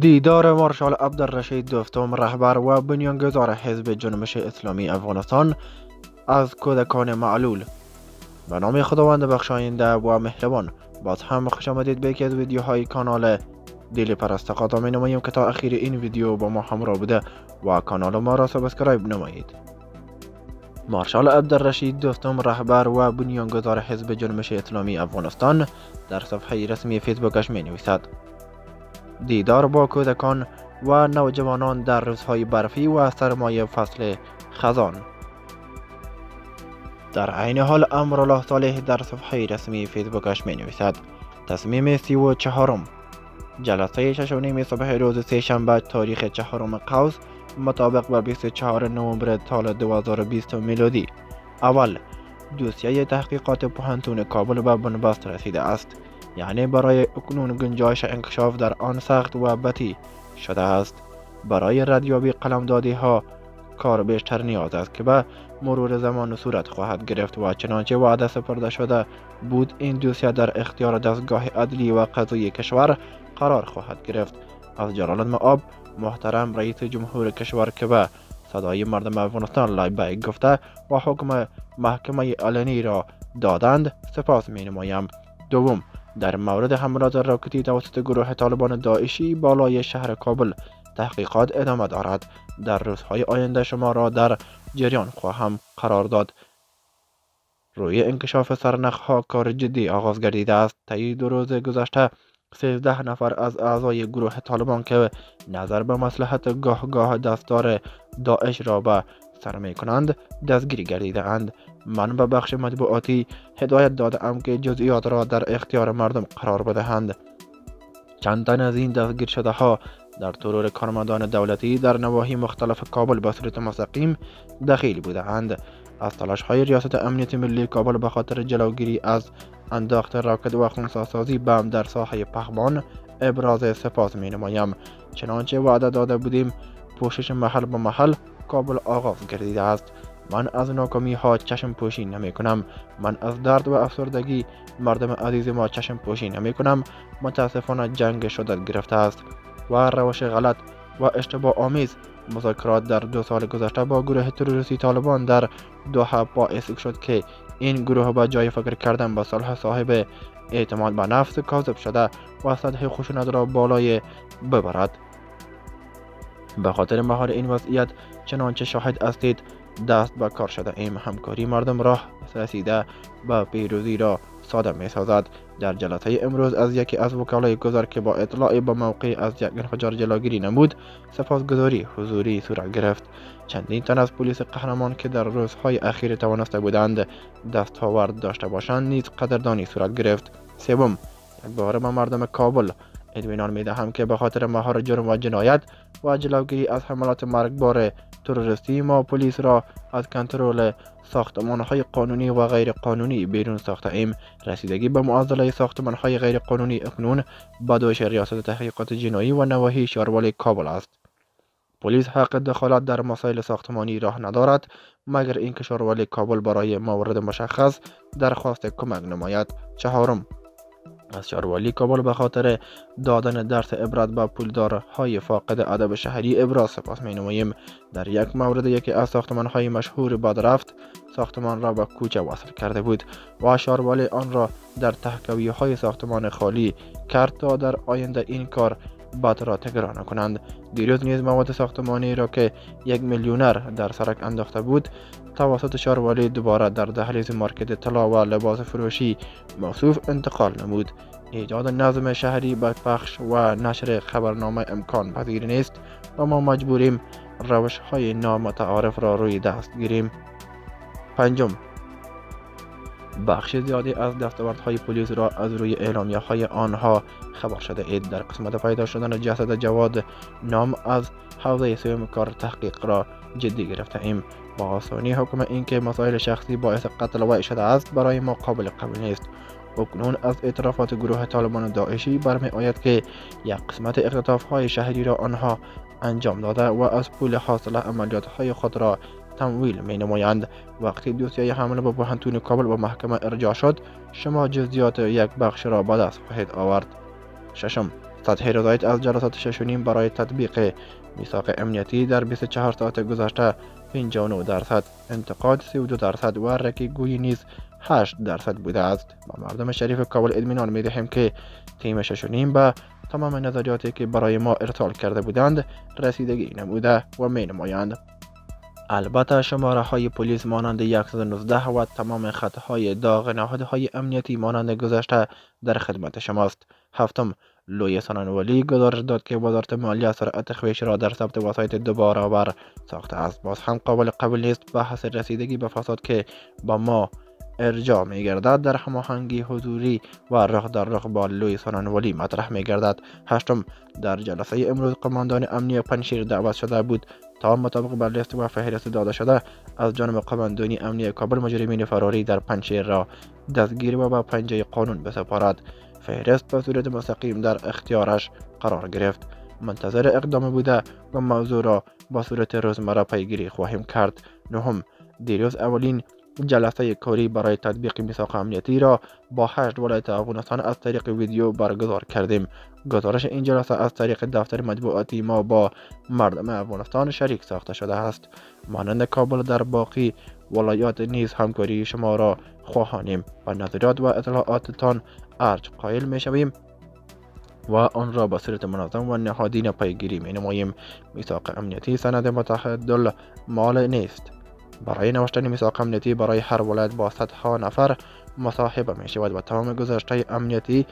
دیدار مارشال عبدالرشید دوستم رهبر و بنیانگذار حزب جنبش اسلامی افغانستان از کودکان معلول. به نام خداوند بخشاینده و مهربان باز هم خوش آمدید به یکی از ویدیوهای کانال دیلی پرست. تقاضا می نماییم که تا اخیر این ویدیو با ما همراه بوده و کانال ما را subscribe نمایید. مارشال عبدالرشید دوستم رهبر و بنیانگذار حزب جنبش اسلامی افغانستان در صفحه رسمی فیسبوکش می نویسد دیدار با کودکان و نوجوانان در روزهای برفی و سرمایه فصل خزان. در عین حال امرالله صالح در صفحه رسمی فیسبوکش می نویسد تصمیم سی و چهارم. جلسه شش و نیم صبح روز سهشنبه تاریخ چهارم قوس مطابق به 24 نوامبر سال 2020 میلادی. اول دوسیه تحقیقات پوهنتون کابل به بنبست رسیده است. یعنی برای اکنون گنجایش انکشاف در آن سخت و بطی شده است. برای ردیابی قلمدادی ها کار بیشتر نیاز است که به مرور زمان صورت خواهد گرفت و چنانچه وعده سپرده شده بود این دوسیه در اختیار دستگاه عدلی و قضایی کشور قرار خواهد گرفت. از جلال آب محترم رئیس جمهور کشور که به صدای مردم افغانستان لایبک گفته و حکم محکمه علنی را دادند سپاس می نمایم دوم در مورد حملات راکتی توسط گروه طالبان داعشی بالای شهر کابل تحقیقات ادامه دارد. در روزهای آینده شما را در جریان خواهم قرار داد. روی انکشاف سرنخها کار جدی آغاز گردیده است. طی دو روز گذشته سیزده نفر از اعضای گروه طالبان که نظر به مسلحت گاه گاه دستار داعش را به سر می کنند دستگیری گردیده اند من به بخش مطبوعاتی هدایت دادم که جزئیات را در اختیار مردم قرار بدهند. چند تن از این دستگیر شده ها در ترور کارمندان دولتی در نواحی مختلف کابل به صورت مستقیم دخیل بودند از تلاش های ریاست امنیت ملی کابل به خاطر جلوگیری از انداخت راکت و خونساسازی بم در ساحه پخبان ابراز سپاس می نمایم چنانچه وعده داده بودیم پوشش محل به محل کابل آغاز گردیده است. من از ناکامی ها چشم پوشی نمی کنم. من از درد و افسردگی مردم عزیز ما چشم پوشی نمی کنم. متاسفانه جنگ شدت گرفته است و روش غلط و اشتباه آمیز. مذاکرات در دو سال گذشته با گروه تروریستی طالبان در دوحه باعث شد که این گروه با جای فکر کردن با صلح صاحب اعتماد به نفس کاذب شده و سطح خشونت را بالای ببرد. به خاطر مهار این وضعیت چنانچه شاهد هستید دست به کار شده ایم. همکاری مردم راه رسیده به پیروزی را ساده می سازد در جلسه امروز از یکی از وکلای گذار که با اطلاع به موقع از یک انفجار جلوگیری نمود سپاسگزاری حضوری صورت گرفت. چندین تن از پلیس قهرمان که در روزهای اخیر توانسته بودند دستاورد داشته باشند نیز قدردانی صورت گرفت. سوم یک بار به مردم کابل اطمینان می دهم که به خاطر مهار جرم و جنایت و جلوگیری از حملات مرگبار تروریستی ما پلیس را از کنترل ساختمان های قانونی و غیر قانونی بیرون ساخته ایم. رسیدگی به معادله ساختمان های غیر قانونی اکنون با دوش ریاست تحقیقات جنایی و نواحی شاروالی کابل است. پلیس حق دخالت در مسائل ساختمانی راه ندارد مگر اینکه شاروالی کابل برای مورد مشخص درخواست کمک نماید. چهارم از شاروالی کابل به خاطر دادن درس عبرت به پولدارهای فاقد ادب شهری ابراز سپاس می نماییم در یک مورد یکی از ساختمان های مشهور بادرفت ساختمان را به کوچه وصل کرده بود و شاروالی آن را در تحکوی های ساختمان خالی کرد تا در آینده این کار بات را تکرار نکنند. دیروز نیز مواد ساختمانی را که یک میلیونر در سرک انداخته بود توسط شاروالی دوباره در دهلیز مارکت طلا و لباس فروشی موصوف انتقال نمود. ایجاد نظم شهری به پخش و نشر خبرنامه امکان پذیر نیست. و ما مجبوریم روش های نامتعارف را روی دست گیریم. پنجم بخش زیادی از دستاوردهای پلیس را از روی اعلامیه های آنها خبر شده اید. در قسمت پیدا شدن جسد جواد نام از حوزه سوم کار تحقیق را جدی گرفته ایم. با آسانی حکم اینکه مسائل شخصی باعث قتل و شده است برای ما قابل قبول نیست. اکنون از اعترافات گروه طالبان داعشی برمی آید که یک قسمت اقتطاف های شهری را آنها انجام داده و از پول حاصل عملیات های خود را تمویل می نمایند وقتی دوسیه حمله به پوهنتون کابل به محکمه ارجاع شد شما جزئیات یک بخش را به دست خواهید آورد. ششم سطح رضایت از جلسات ششونیم برای تطبیق میثاق امنیتی در 24 ساعت گذشته 59 درصد انتقاد 32 درصد و رکی گویی نیز 8 درصد بوده است با مردم شریف کابل اطمینان می دهیم که تیم ششونیم به تمام نظریاتی که برای ما ارسال کرده بودند رسیدگی نموده و می نمایند البته شماره های پلیس مانند 119 و تمام خطهای داغ نهادهای امنیتی مانند گذشته در خدمت شماست. هفتم لوی سنانوالی گزارش داد که وزارت مالیه سرعت خویش را در ثبت وسایط دو برابر ساخته است. باز هم قابل قبول نیست بحث رسیدگی به فساد که با ما ارجاع می گردد در هماهنگی حضوری و رخ در رخ با لوی سنانوالی مطرح می گردد هشتم در جلسه امروز قماندان امنی پنشیر دعوت شده بود. تا مطابق بر لیست و فهرست داده شده از جانب قماندانی امنی کابل مجرمین فراری در پنشیر را دستگیری و به پنجه قانون بسپارد. فهرست به صورت مستقیم در اختیارش قرار گرفت. منتظر اقدام بوده و موضوع را با صورت روزمره پیگیری خواهیم کرد. نهم دیروز اولین جلسه کاری برای تطبیق میثاق امنیتی را با هشت ولایت افغانستان از طریق ویدیو برگزار کردیم. گزارش این جلسه از طریق دفتر مطبوعاتی ما با مردم افغانستان شریک ساخته شده است. مانند کابل در باقی ولایات نیز همکاری شما را خواهانیم. و نظریات و اطلاعاتتان ارج قائل می شویم و آن را به صورت منظم و نهادین پیگیری می نماییم میثاق امنیتی سند متحد مال نیست. برای نوشتن میثاق امنیتی برای هر ولایت با صدها نفر مصاحبه می شود و تمام گذشته امنیتی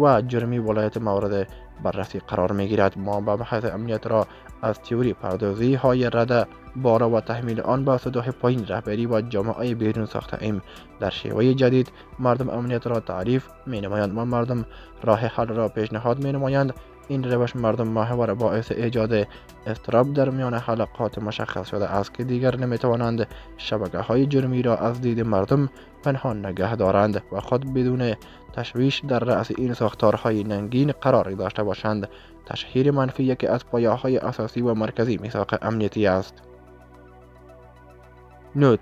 و جرمی ولایت مورد بررسی قرار می گیرد ما به بحث امنیت را از تیوری پردازی های رده بارا و تحمیل آن به صداه پایین رهبری و جامعه بیرون ساخته ایم. در شیوه جدید مردم امنیت را تعریف می نمایند و مردم راه حل را پیشنهاد می نمایند این روش مردم محور باعث ایجاد استراب در میان حلقات مشخص شده است که دیگر نمی‌توانند شبکه های جرمی را از دید مردم پنهان نگه دارند و خود بدون تشویش در رأس این ساختارهای ننگین قرار داشته باشند. تشهیر منفی یکی از پایه های اساسی و مرکزی میثاق امنیتی است. نوت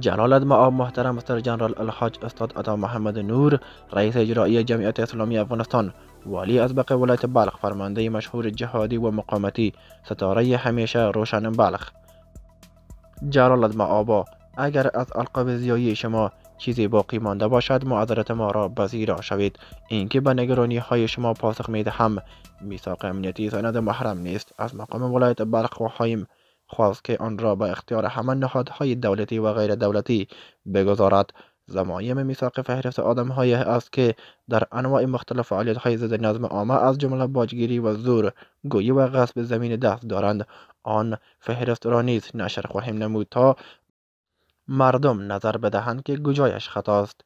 جلالت معاب محترم مستر جنرال الحاج استاد عطا محمد نور رئیس اجرایی جمعیت اسلامی افغانستان والی ازبق ولایت بلخ فرمانده مشهور جهادی و مقامتی ستاره همیشه روشن بلخ. جلالت معابا اگر از القاب زیایی شما چیزی باقی مانده باشد معذرت ما را پذیرا شوید. اینکه به نگرانی های شما پاسخ می‌دهم میثاق امنیتی سند محرم نیست. از مقام ولایت بلخ خواهیم خواست که آن را به اختیار همه نهادهای دولتی و غیر دولتی بگذارد. زمایم میثاق فهرست های است که در انواع مختلف های ضد نظم عامه از جمله باجگیری و زور گویی و غصب زمین دست دارند. آن فهرست را نیز نشر خواهیم نمود تا مردم نظر بدهند که گجایش خطاست.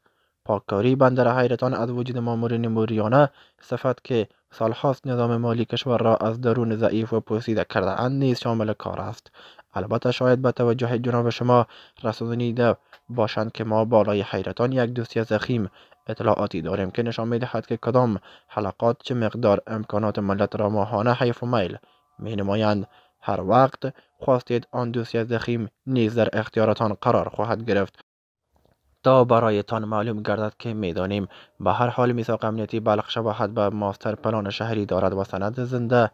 پاککاری بندر حیرتان از وجود مامورین موریانه صفت که سالهاست نظام مالی کشور را از درون ضعیف و پوسیده کرده اند نیز شامل کار است. البته شاید به توجه جناب شما رسانیده باشند که ما بالای حیرتان یک دوستی زخیم اطلاعاتی داریم که نشان می‌دهد که کدام حلقات چه مقدار امکانات ملت را ماهانه حیف و میل می نمایند هر وقت خواستید آن دوستی زخیم نیز در اختیارتان قرار خواهد گرفت. تا برایتان معلوم گردد که می‌دانیم به هر حال میثاق امنیتی بلخ شباهت به ماستر پلان شهری دارد و سند زنده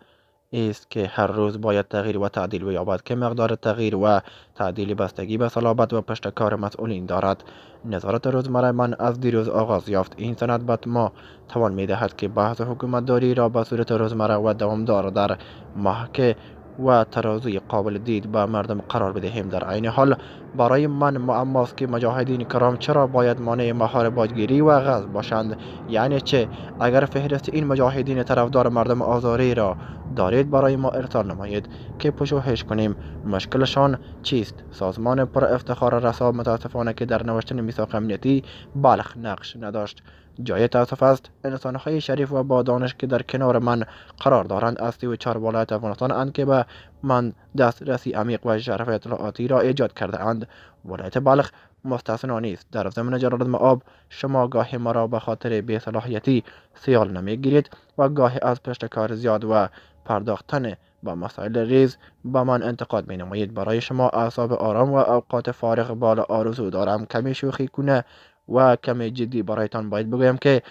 است که هر روز باید تغییر و تعدیل بیابد که مقدار تغییر و تعدیل بستگی به صلابت و پشتکار مسئولین دارد. نظارت روزمره من از دیروز آغاز یافت. این سند به ما توان می دهد که بحث حکومت داری را به صورت روزمره و دوامدار در محکه و ترازوی قابل دید به مردم قرار بدهیم در عین حال برای من معماست که مجاهدین کرام چرا باید مانع مهار باجگیری و غزب باشند؟ یعنی چه؟ اگر فهرست این مجاهدین طرفدار مردم آزاری را دارید برای ما ارسال نمایید که پشوهش کنیم. مشکلشان چیست؟ سازمان پر افتخار رسا متاسفانه که در نوشتن میثاق امنیتی بلخ نقش نداشت. جای تاسف است انسانهای شریف و با دانش که در کنار من قرار دارند از و چهار ولایت افغانستان اند که به من دسترسی عمیق و شرف اطلاعاتی را ایجاد کرده اند. ولایت بلخ مستثنا نیست. در ضمن جلالت معاب شما گاهی مرا به خاطر بیصلاحیتی سیال نمی‌گیرید و گاهی از پشت کار زیاد و پرداختن با مسائل ریز با من انتقاد می نمایید برای شما اعصاب آرام و اوقات فارغ بالا آرزو دارم. کمی شوخی کنه و کمی جدی برایتان باید بگویم که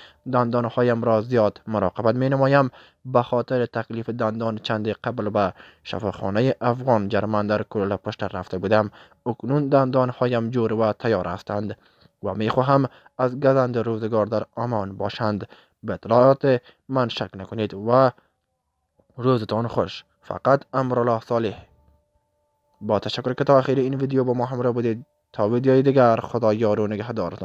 هایم را زیاد مراقبت می نمایم به خاطر تکلیف دندان چند قبل به شفاخانه افغان جرمن در کلوله پشت رفته بودم. اکنون هایم جور و تیار هستند و می خواهم از گزند روزگار در آمان باشند. به اطلاعات من شک نکنید و روزتان خوش. فقط امرالله صالح. با تشکر که تا آخر این ویدیو با ما همراه بودید. تا ویدیوی دیگر خدا یار و نگهدارتان.